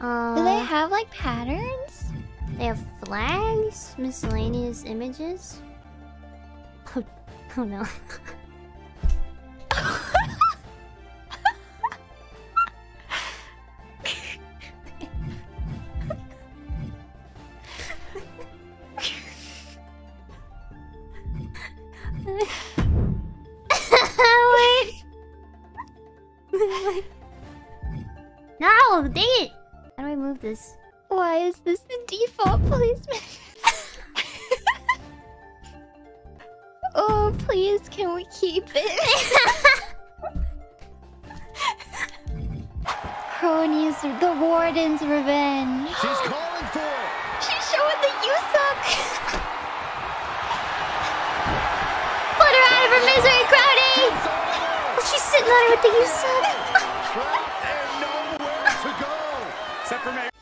Uh, Do they have like patterns? They have flags, miscellaneous images. Oh, oh no. Wait. no, dang it! How do I move this? Why is this the default policeman? oh, please, can we keep it? Kronii's, the warden's revenge. She's calling for it. She's showing the use up. Put her out of her misery, Crowdy! Oh, she's sitting on her with the use Except for me.